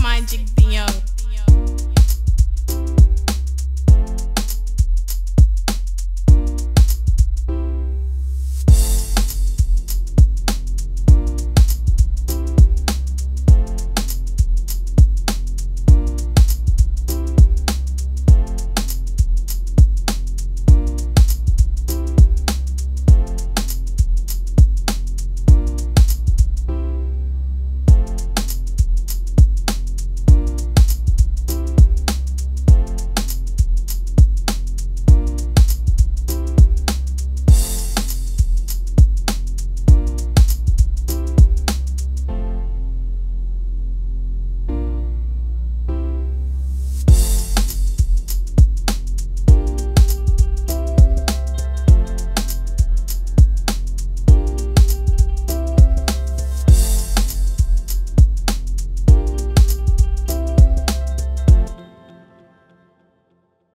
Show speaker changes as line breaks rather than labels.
Magic Dion.